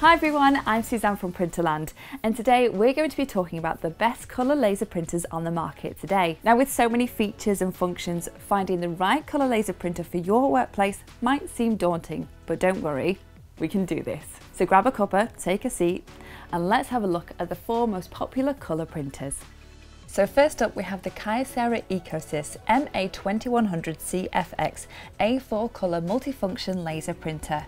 Hi everyone, I'm Suzanne from Printerland and today we're going to be talking about the best colour laser printers on the market today. Now with so many features and functions, finding the right colour laser printer for your workplace might seem daunting, but don't worry, we can do this. So grab a cuppa, take a seat and let's have a look at the four most popular colour printers. So first up we have the Kyocera Ecosys MA2100 CFX A4 colour multifunction laser printer.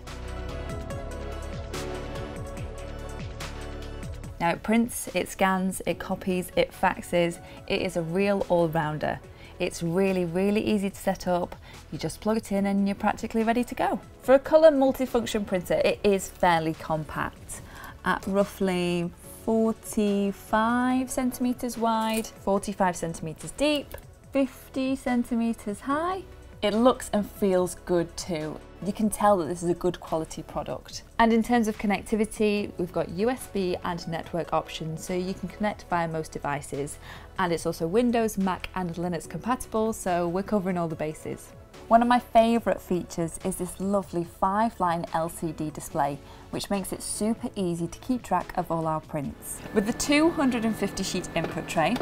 Now it prints, it scans, it copies, it faxes, it is a real all-rounder. It's really, really easy to set up. You just plug it in and you're practically ready to go. For a colour multifunction printer, it is fairly compact at roughly 45 centimetres wide, 45 centimetres deep, 50 centimetres high. It looks and feels good too you can tell that this is a good quality product. And in terms of connectivity, we've got USB and network options, so you can connect via most devices. And it's also Windows, Mac and Linux compatible, so we're covering all the bases. One of my favourite features is this lovely five line LCD display, which makes it super easy to keep track of all our prints. With the 250 sheet input tray,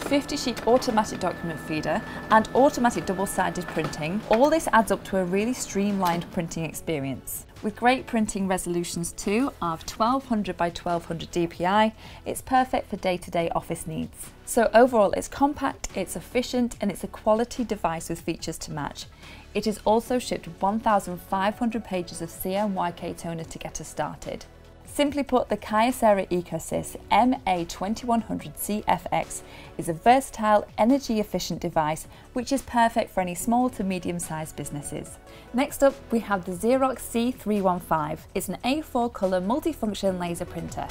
50 sheet automatic document feeder and automatic double-sided printing, all this adds up to a really streamlined printing experience. With great printing resolutions too of 1200 by 1200 dpi, it's perfect for day-to-day -day office needs. So overall it's compact, it's efficient and it's a quality device with features to match. It is also shipped 1500 pages of CMYK toner to get us started. Simply put, the Kyocera Ecosys MA2100CFX is a versatile, energy-efficient device which is perfect for any small to medium-sized businesses. Next up, we have the Xerox C315. It's an A4 colour multifunction laser printer.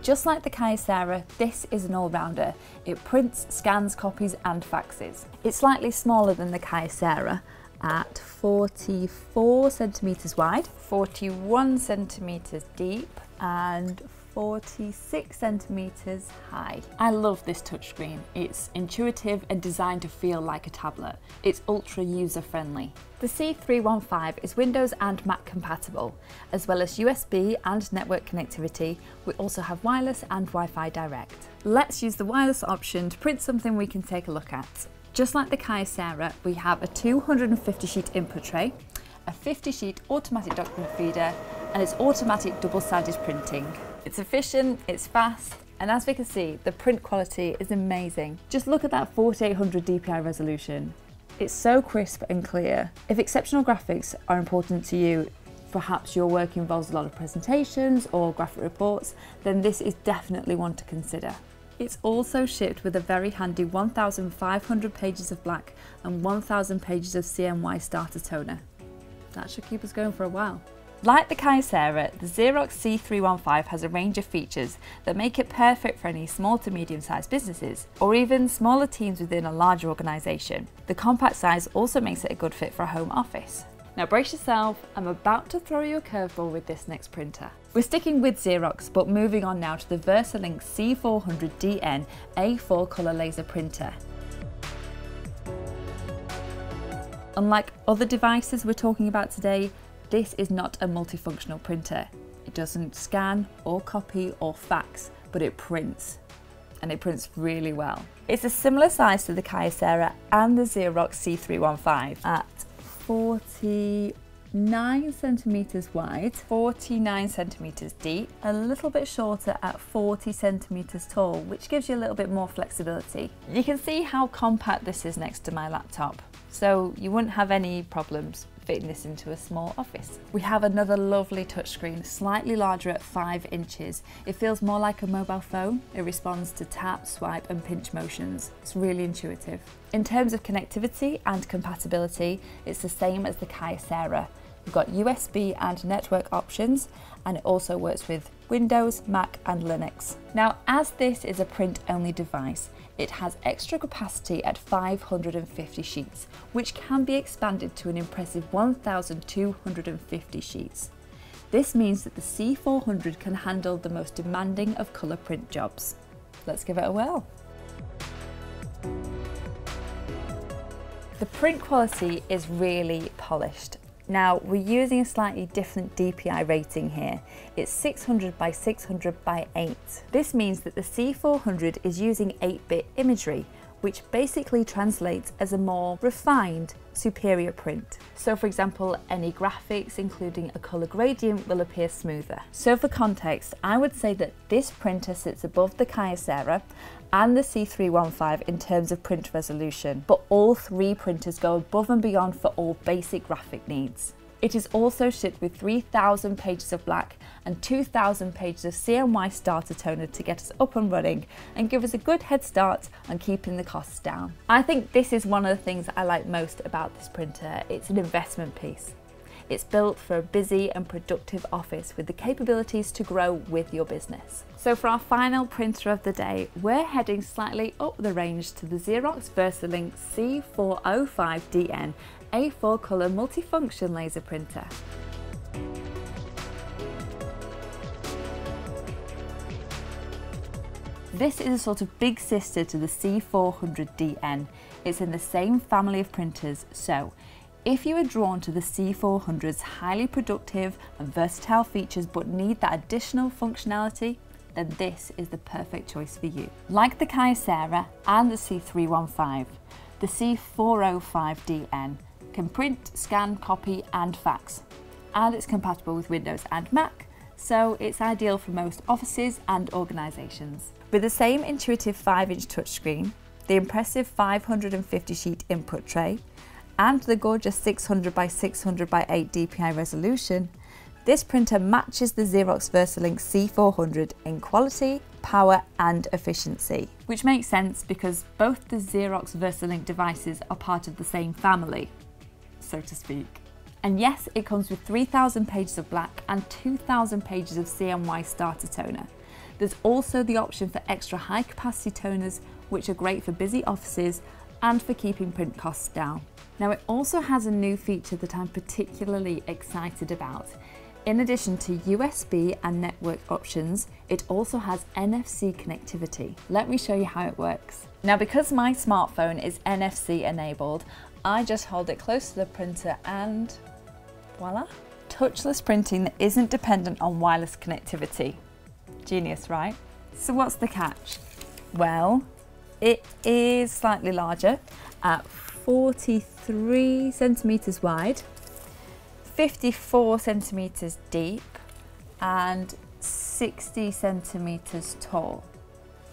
Just like the Kyocera, this is an all-rounder. It prints, scans, copies and faxes. It's slightly smaller than the Kyocera, at 44 centimetres wide, 41 centimetres deep and 46 centimetres high. I love this touchscreen. It's intuitive and designed to feel like a tablet. It's ultra user friendly. The C315 is Windows and Mac compatible, as well as USB and network connectivity. We also have wireless and Wi-Fi direct. Let's use the wireless option to print something we can take a look at. Just like the Kyocera, we have a 250 sheet input tray, a 50 sheet automatic document feeder, and it's automatic double-sided printing. It's efficient, it's fast, and as we can see, the print quality is amazing. Just look at that 4800 DPI resolution. It's so crisp and clear. If exceptional graphics are important to you, perhaps your work involves a lot of presentations or graphic reports, then this is definitely one to consider. It's also shipped with a very handy 1,500 pages of black and 1,000 pages of CMY starter toner. That should keep us going for a while. Like the Kyocera, the Xerox C315 has a range of features that make it perfect for any small to medium sized businesses, or even smaller teams within a larger organisation. The compact size also makes it a good fit for a home office. Now brace yourself, I'm about to throw you a curveball with this next printer. We're sticking with Xerox, but moving on now to the Versalink C400DN A4 colour laser printer. Unlike other devices we're talking about today, this is not a multifunctional printer. It doesn't scan or copy or fax, but it prints and it prints really well. It's a similar size to the Kyocera and the Xerox C315 at 49 centimetres wide, 49 centimetres deep, a little bit shorter at 40 centimetres tall, which gives you a little bit more flexibility. You can see how compact this is next to my laptop, so you wouldn't have any problems fitting this into a small office. We have another lovely touchscreen, slightly larger at 5 inches. It feels more like a mobile phone. It responds to tap, swipe and pinch motions. It's really intuitive. In terms of connectivity and compatibility, it's the same as the Kyocera. We've got USB and network options and it also works with Windows, Mac and Linux. Now as this is a print-only device, it has extra capacity at 550 sheets, which can be expanded to an impressive 1,250 sheets. This means that the C400 can handle the most demanding of colour print jobs. Let's give it a whirl. The print quality is really polished Now we're using a slightly different DPI rating here. It's 600 by 600 by 8. This means that the C400 is using 8-bit imagery, which basically translates as a more refined, superior print. So for example, any graphics including a colour gradient will appear smoother. So for context, I would say that this printer sits above the Kyocera and the C315 in terms of print resolution, but all three printers go above and beyond for all basic graphic needs. It is also shipped with 3,000 pages of black and 2,000 pages of CMY starter toner to get us up and running and give us a good head start on keeping the costs down. I think this is one of the things I like most about this printer. It's an investment piece. It's built for a busy and productive office with the capabilities to grow with your business. So for our final printer of the day, we're heading slightly up the range to the Xerox VersaLink C405DN A4 colour multifunction laser printer. This is a sort of big sister to the C400DN. It's in the same family of printers, so if you are drawn to the C400's highly productive and versatile features but need that additional functionality, then this is the perfect choice for you. Like the Kyocera and the C315, the C405DN can print, scan, copy and fax. And it's compatible with Windows and Mac, so it's ideal for most offices and organisations. With the same intuitive 5-inch touchscreen, the impressive 550 sheet input tray, and the gorgeous 600 by 600 by 8 DPI resolution, this printer matches the Xerox VersaLink C400 in quality, power and efficiency. Which makes sense because both the Xerox VersaLink devices are part of the same family, so to speak. And yes, it comes with 3,000 pages of black and 2,000 pages of CMY starter toner. There's also the option for extra high capacity toners, which are great for busy offices and for keeping print costs down. Now it also has a new feature that I'm particularly excited about. In addition to USB and network options, it also has NFC connectivity. Let me show you how it works. Now because my smartphone is NFC enabled, I just hold it close to the printer and voila. Touchless printing that isn't dependent on wireless connectivity. Genius, right? So what's the catch? Well, it is slightly larger at 43 centimetres wide, 54 centimetres deep and 60 centimetres tall.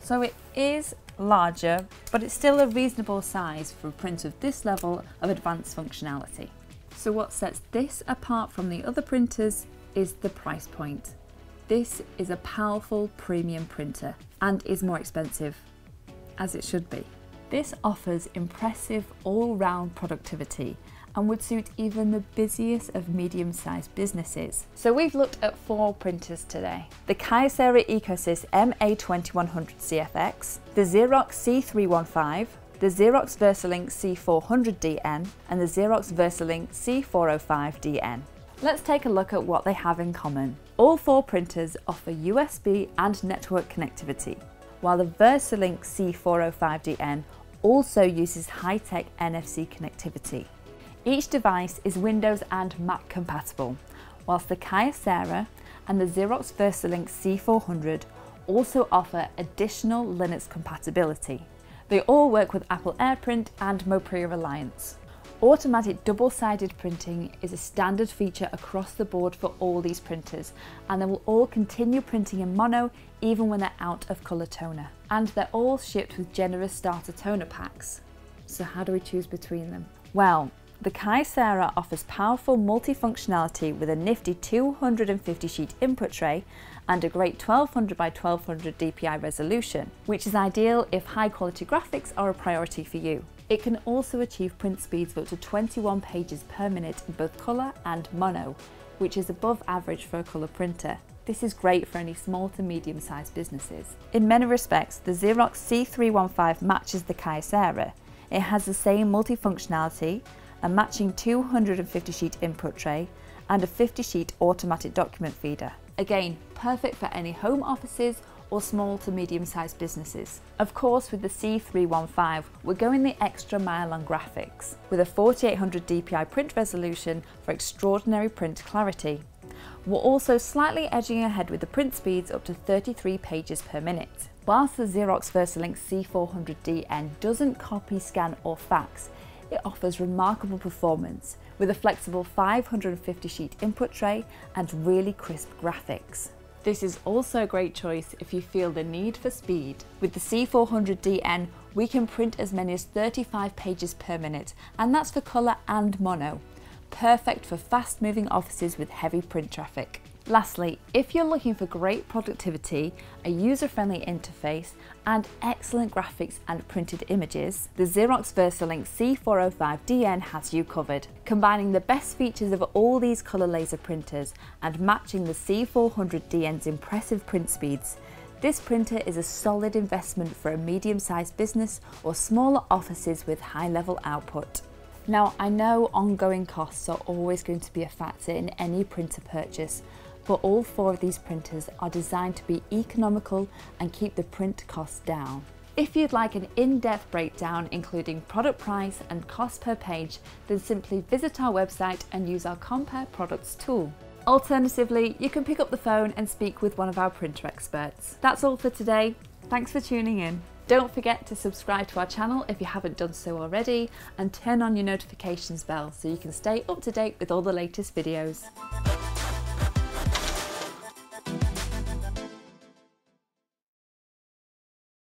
So it is larger, but it's still a reasonable size for a print of this level of advanced functionality. So what sets this apart from the other printers is the price point. This is a powerful premium printer and is more expensive, as it should be. This offers impressive all-round productivity and would suit even the busiest of medium-sized businesses. So we've looked at four printers today. The Kyocera Ecosys MA2100 CFX, the Xerox C315, the Xerox VersaLink C400DN and the Xerox VersaLink C405DN. Let's take a look at what they have in common. All four printers offer USB and network connectivity, while the VersaLink C405DN also uses high-tech NFC connectivity. Each device is Windows and Mac compatible, whilst the Kyocera and the Xerox VersaLink C400 also offer additional Linux compatibility. They all work with Apple AirPrint and Mopria Alliance. Automatic double-sided printing is a standard feature across the board for all these printers and they will all continue printing in mono even when they're out of colour toner. And they're all shipped with generous starter toner packs. So how do we choose between them? Well, the Kyocera offers powerful multifunctionality with a nifty 250 sheet input tray and a great 1200 by 1200 DPI resolution, which is ideal if high quality graphics are a priority for you. It can also achieve print speeds of up to 21 pages per minute in both colour and mono, which is above average for a colour printer. This is great for any small to medium sized businesses. In many respects, the Xerox C315 matches the Kyocera. It has the same multifunctionality, a matching 250 sheet input tray, and a 50 sheet automatic document feeder. Again, perfect for any home offices or small to medium sized businesses. Of course, with the C315, we're going the extra mile on graphics, with a 4800 dpi print resolution for extraordinary print clarity. We're also slightly edging ahead with the print speeds up to 33 pages per minute. Whilst the Xerox VersaLink C400DN doesn't copy, scan or fax, it offers remarkable performance with a flexible 550 sheet input tray and really crisp graphics. This is also a great choice if you feel the need for speed. With the C400DN, we can print as many as 35 pages per minute, and that's for colour and mono. Perfect for fast moving offices with heavy print traffic. Lastly, if you're looking for great productivity, a user-friendly interface, and excellent graphics and printed images, the Xerox VersaLink C405DN has you covered. Combining the best features of all these colour laser printers and matching the C400DN's impressive print speeds, this printer is a solid investment for a medium-sized business or smaller offices with high-level output. Now, I know ongoing costs are always going to be a factor in any printer purchase, but all four of these printers are designed to be economical and keep the print costs down. If you'd like an in-depth breakdown including product price and cost per page, then simply visit our website and use our Compare Products tool. Alternatively, you can pick up the phone and speak with one of our printer experts. That's all for today. Thanks for tuning in. Don't forget to subscribe to our channel if you haven't done so already and turn on your notifications bell so you can stay up to date with all the latest videos.